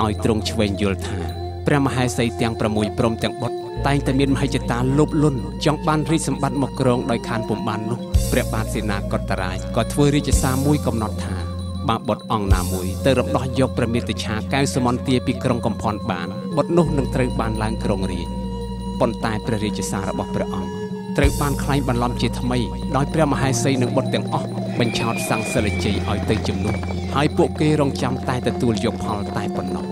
ដោយទ្រង់ឆ្វេងយល់ថាព្រះមហេសីទាំង6ព្រមទាំងបុត្រតែងតែមានមហិច្ឆតាលោភលន់ចង់បានរាជសម្បត្តិមកគ្រងដោយខានពុំបាននោះព្រះបាទសេនាកតរាជក៏ធ្វើរាជសារមួយកំណត់ថាបើបុត្រអង្គណាមួយទៅរំដោះយកព្រះមាតុឆាកៅសមន្តាពីក្រុងកំផនបានបុត្រនោះនឹងត្រូវបានឡើងគ្រងរាជប៉ុន្តែព្រះរាជសាររបស់ព្រះអង្គត្រូវបានខ្លែងបន្លំជាថ្មីដោយព្រះមហេសីនិងបុត្រទាំងអស់ បញ្ឆោតសង្សិលជ័យឲ្យទៅជំនួសហើយពួកគេរងចាំតែទទួលយកផលតែប៉ុណ្ណោះ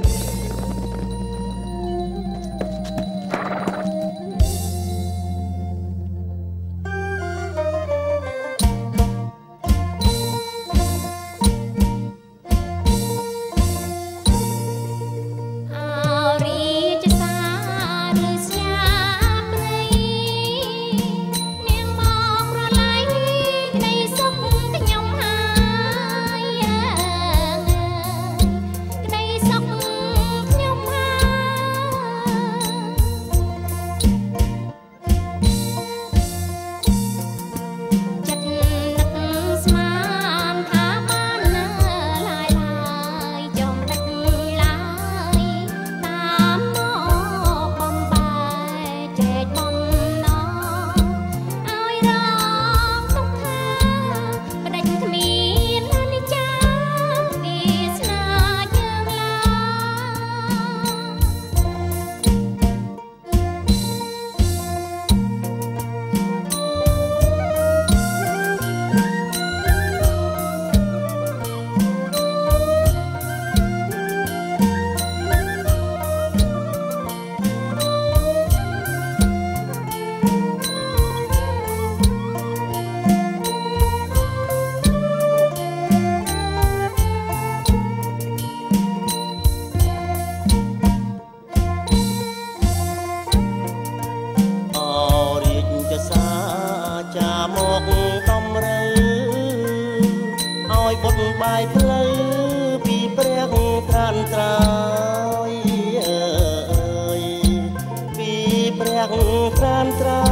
លាក់សានត្រើ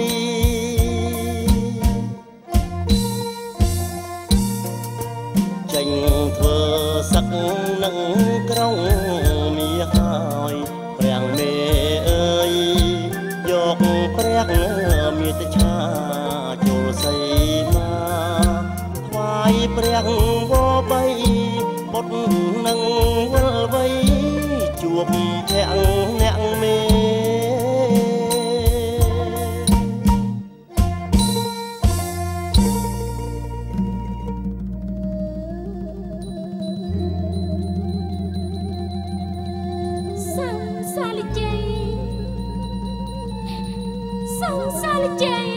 យចេញធ្វើសឹកនឹងក្រុងមាហើយព្រះមេអើយយកព្រះមេតឆាជុលសីមាថ្វាយព្រះវបៃបុត្រនឹងវល់វៃជួបភ័ក្រ holiday!